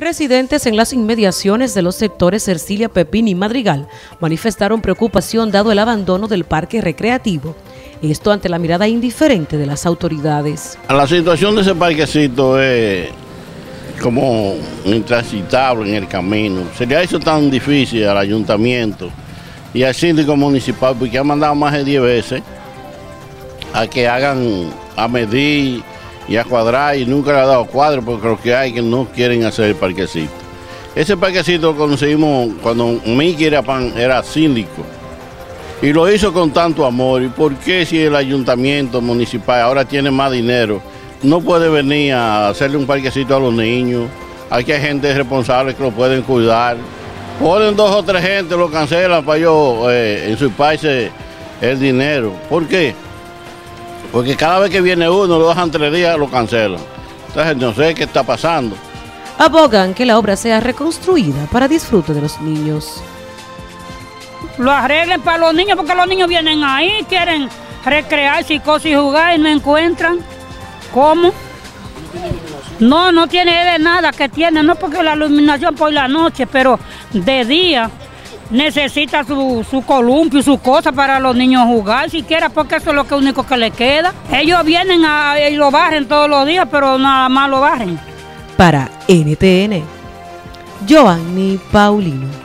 Residentes en las inmediaciones de los sectores Ercilia, Pepín y Madrigal manifestaron preocupación dado el abandono del parque recreativo. Esto ante la mirada indiferente de las autoridades. La situación de ese parquecito es como intransitable en el camino. Se le ha hecho tan difícil al ayuntamiento y al síndico municipal porque ha mandado más de 10 veces a que hagan a medir y a cuadrar y nunca le ha dado cuadro porque lo que hay que no quieren hacer el parquecito. Ese parquecito lo conseguimos cuando Miki era, pan, era síndico y lo hizo con tanto amor. ¿Y por qué si el ayuntamiento municipal ahora tiene más dinero, no puede venir a hacerle un parquecito a los niños? Aquí hay gente responsable que lo pueden cuidar. Ponen dos o tres gente, lo cancelan para ellos eh, en su país el dinero. ¿Por qué? Porque cada vez que viene uno, lo dejan tres días, lo cancelan. Entonces no sé qué está pasando. Abogan que la obra sea reconstruida para disfrute de los niños. Lo arreglen para los niños porque los niños vienen ahí, quieren recrearse y cosas y jugar y no encuentran. ¿Cómo? No, no tiene de nada que tiene, no porque la iluminación por la noche, pero de día necesita su, su columpio, su cosa para los niños jugar, siquiera porque eso es lo único que le queda. Ellos vienen a, y lo barren todos los días, pero nada más lo barren. Para NTN, Joanny Paulino.